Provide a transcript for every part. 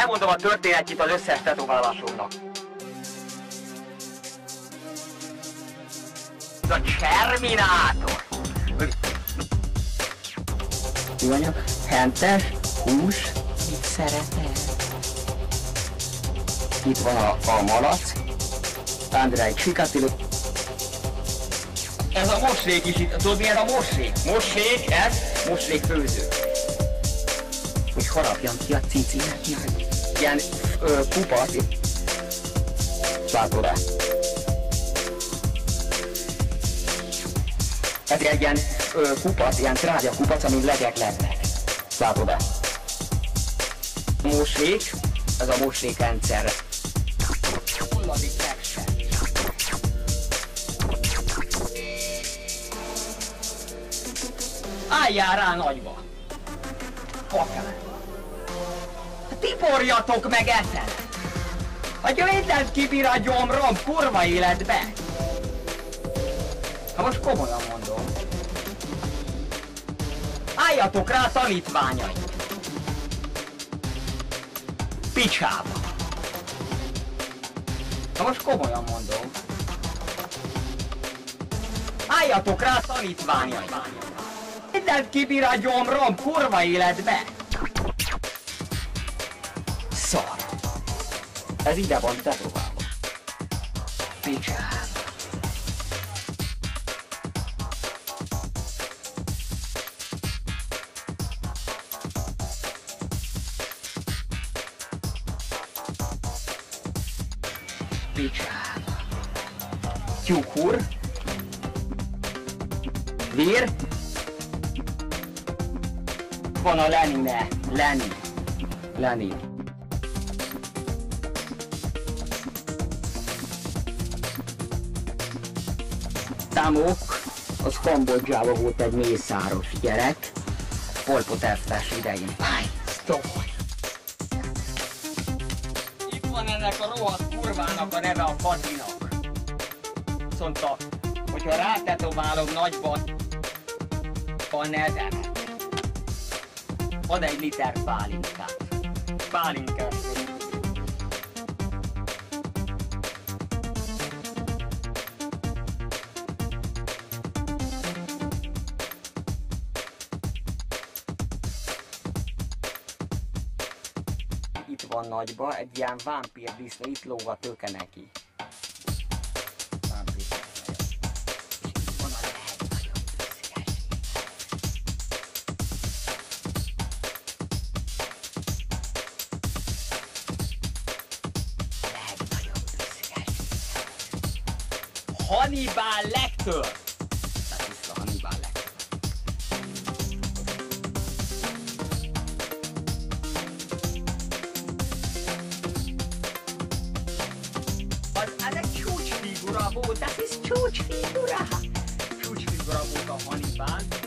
Elmondom a történetjét az összes tetoválásomnak. Ez a Terminátor! Műanyag, hentes, hús, mit szeretel? Itt van a, a malac, Andrei Csikatilo. Ez a moslék is itt. Tudod milyen a moslék? Moslék, ez moslék főző. Hogy harapjam ki a cicimet. Ilyen ö, kupac. Látod-e? Ez egy ilyen ö, kupac, ilyen trágya kupac, amin legek lennek. Látod-e? Moslék, ez a moslékrendszer. Hulladik megse. Álljál rá nagyba! Akár. Tiporjatok meg ezen! Hogy mindent kibír a gyomrom kurva életbe! Ha most komolyan mondom. Álljatok rá tanítványai! Picsába! Ha most komolyan mondom. Álljatok rá tanítványai! Mindent kibír a gyomrom kurva életbe! Szar. Ez ide van tetoválva. Picsába! Picsába! Tyukur! Vér! Van a Lenine, Lenin. Lenin. Tamok, az Kambodzsában volt egy mészáros gyerek. Polpot elvtárs idején. Fáj, stop. Itt van ennek a rohadt kurvának a neve a Fadinak. Azt mondta, hogyha rátetoválom nagyba a nevemet, ad egy liter pálinkát. Pálinkát. Itt van nagyba, egy ilyen vámpír disznó, itt lóg a töke neki. Hannibal Lecter! Tehát vissza Hannibal Lecter. Az, egy csúcsfigura volt, das ist csúcsfigura. Csúcsfigura volt a Hannibal.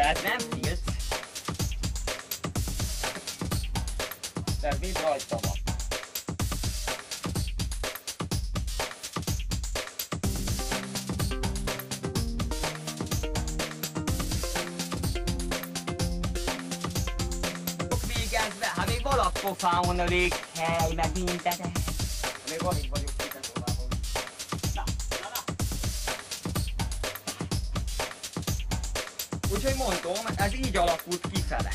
Ez nem. De ez mind rajta van. Végezve, hát még valakpofáon elég hely, meg minden. Még alig vagyok Úgyhogy mondom, ez így alakult kifele.